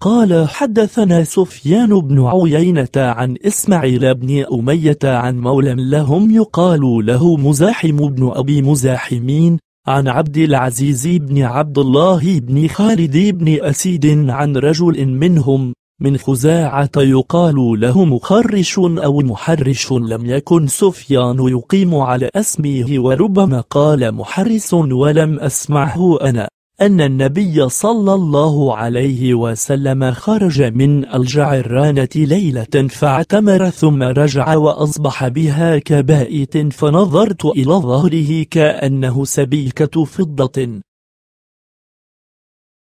قال حدثنا سفيان بن عيينة عن إسماعيل بن أمية عن مولى لهم يقال له مزاحم بن أبي مزاحمين عن عبد العزيز بن عبد الله بن خالد بن أسيد عن رجل منهم من خزاعة يقال له مخرش أو محرش لم يكن سفيان يقيم على أسمه وربما قال محرس ولم أسمعه أنا. أن النبي صلى الله عليه وسلم خرج من الجعرانة ليلة فاعتمر ثم رجع وأصبح بها كبائت فنظرت إلى ظهره كأنه سبيكة فضة.